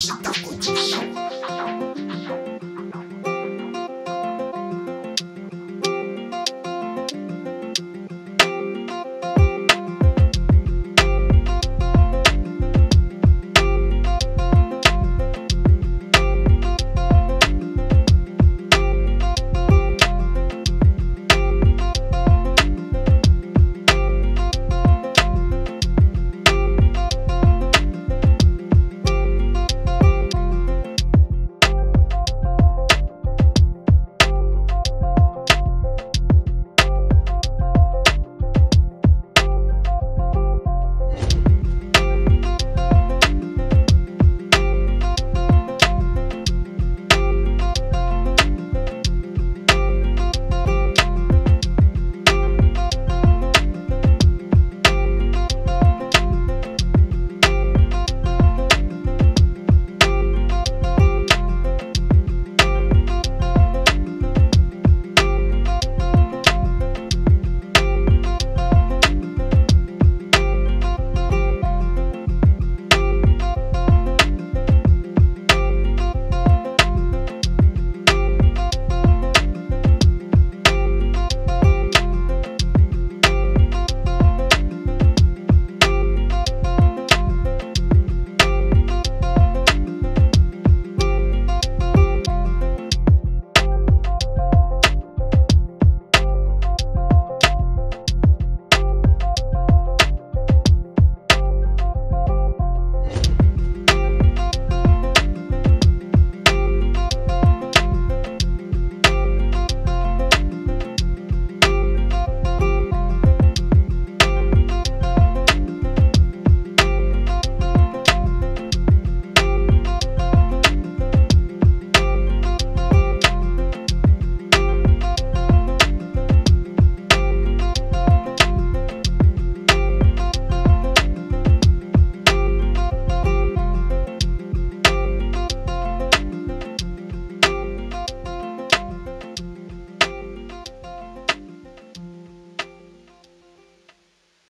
是大我之想